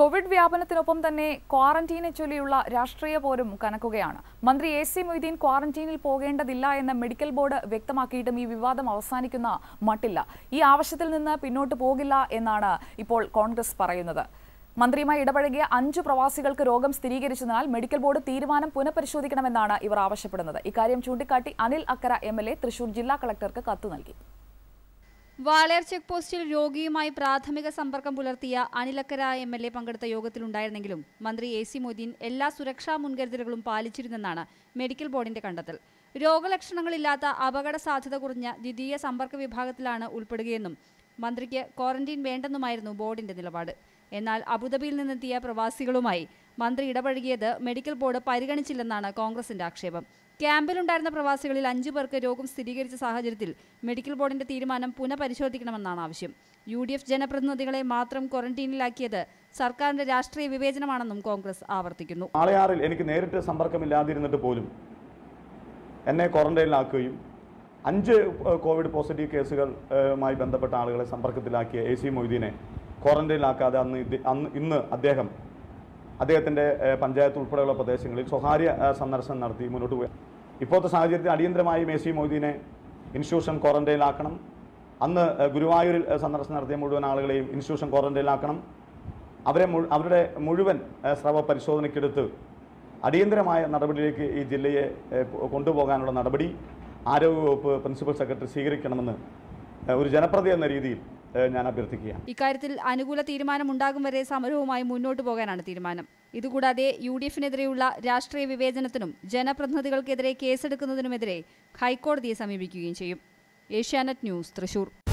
Covid വ്യാപനത്തിനൊപ്പം തന്നെ ക്വാറന്റീനെ ചൊല്ലിയുള്ള രാഷ്ട്രീയ പോരും കനക്കുകയാണ്. മന്ത്രി എ സി മൊയ്തീൻ ക്വാറന്റീനിൽ പോകേണ്ടതില്ല എന്ന് മെഡിക്കൽ ബോർഡ് വ്യക്തമാക്കിയിട്ടും ഈ വിവാദം അവസാനിക്കുന്ന മട്ടില്ല. ഈ ആവശ്യത്തിൽ നിന്ന് പിന്നോട്ട് പോകില്ല എന്നാണ് ഇപ്പോൾ കോൺഗ്രസ് പറയുന്നത്. മന്ത്രിയുമായി ഇടപഴകിയ അഞ്ചു പ്രവാസികൾക്ക് രോഗം സ്ഥിരീകരിച്ചതിനാൽ മെഡിക്കൽ ബോർഡ് തീരുമാനം പുനഃപരിശോധിക്കണമെന്നാണ് ഇവർ ആവശ്യപ്പെടുന്നത്. ഇക്കാര്യം ചൂണ്ടിക്കാട്ടി അനിൽ അക്കര എം തൃശൂർ ജില്ലാ കളക്ടർക്ക് കത്ത് നൽകി. വാളയാർ ചെക്ക് പോസ്റ്റിൽ രോഗിയുമായി പ്രാഥമിക സമ്പർക്കം പുലർത്തിയ അനിലക്കര എം എൽ എ പങ്കെടുത്ത യോഗത്തിലുണ്ടായിരുന്നെങ്കിലും മന്ത്രി എ സി മൊയ്തീൻ എല്ലാ സുരക്ഷാ മുൻകരുതലുകളും പാലിച്ചിരുന്നെന്നാണ് മെഡിക്കൽ ബോർഡിന്റെ കണ്ടെത്തൽ. രോഗലക്ഷണങ്ങളില്ലാത്ത അപകട സാധ്യത കുറഞ്ഞ ദ്വിതീയ സമ്പർക്ക വിഭാഗത്തിലാണ് ഉൾപ്പെടുകയെന്നും മന്ത്രിക്ക് ക്വാറന്റീൻ വേണ്ടെന്നുമായിരുന്നു ബോർഡിന്റെ നിലപാട്. എന്നാൽ അബുദാബിയിൽ നിന്നെത്തിയ പ്രവാസികളുമായി മന്ത്രി ഇടപഴകിയത് മെഡിക്കൽ ബോർഡ് പരിഗണിച്ചില്ലെന്നാണ് കോൺഗ്രസിന്റെ ആക്ഷേപം. ക്യാമ്പിലുണ്ടായിരുന്ന പ്രവാസികളിൽ അഞ്ചു പേർക്ക് രോഗം സ്ഥിരീകരിച്ച സാഹചര്യത്തിൽ മെഡിക്കൽ ബോർഡിന്റെ തീരുമാനം പുനഃപരിശോധിക്കണമെന്നാണ് ആവശ്യം. യു ഡി എഫ് ജനപ്രതിനിധികളെ മാത്രം ക്വാറന്റീനിലാക്കിയത് സർക്കാരിന്റെ രാഷ്ട്രീയ വിവേചനമാണെന്നും കോൺഗ്രസ് ആവർത്തിക്കുന്നു. ആളയാറിൽ എനിക്ക് നേരിട്ട് സമ്പർക്കമില്ലാതിരുന്നിട്ട് പോലും എന്നെ ക്വാറന്റൈനിലാക്കുകയും അഞ്ച് കോവിഡ് പോസിറ്റീവ് കേസുകളുമായി ബന്ധപ്പെട്ട ആളുകളെ സമ്പർക്കത്തിലാക്കിയ എ സി മൊയ്തീനെ ക്വാറന്റൈനിലാക്കാതെ അന്ന് അന്ന് ഇന്ന് അദ്ദേഹം അദ്ദേഹത്തിന്റെ പഞ്ചായത്ത് ഉൾപ്പെടെയുള്ള പ്രദേശങ്ങളിൽ സ്വകാര്യ സന്ദർശനം നടത്തി മുന്നോട്ട് പോയി. ഇപ്പോഴത്തെ സാഹചര്യത്തിൽ അടിയന്തരമായി മേസി മൊയ്തീനെ ഇൻസ്റ്റിറ്റ്യൂഷൻ ക്വാറന്റൈനിലാക്കണം. അന്ന് ഗുരുവായൂരിൽ സന്ദർശനം നടത്തിയ മുഴുവൻ ആളുകളെയും ഇൻസ്റ്റിറ്റ്യൂഷൻ ക്വാറന്റൈനിലാക്കണം. അവരെ അവരുടെ മുഴുവൻ സ്രവ പരിശോധനയ്ക്കെടുത്ത് അടിയന്തരമായ നടപടിയിലേക്ക് ഈ ജില്ലയെ കൊണ്ടുപോകാനുള്ള നടപടി ആരോഗ്യവകുപ്പ് പ്രിൻസിപ്പൽ സെക്രട്ടറി സ്വീകരിക്കണമെന്ന് ഒരു ജനപ്രതി എന്ന രീതിയിൽ ഞാൻ അഭ്യർത്ഥിക്കുകയാണ്. ഇക്കാര്യത്തിൽ അനുകൂല തീരുമാനം ഉണ്ടാകും വരെ സമരവുമായി മുന്നോട്ട് പോകാനാണ് തീരുമാനം. ഇതുകൂടാതെ യു ഡി എഫിനെതിരെയുള്ള രാഷ്ട്രീയ വിവേചനത്തിനും ജനപ്രതിനിധികൾക്കെതിരെ കേസെടുക്കുന്നതിനുമെതിരെ ഹൈക്കോടതിയെ സമീപിക്കുകയും ചെയ്യും. ഏഷ്യാനെറ്റ് ന്യൂസ് തൃശൂർ.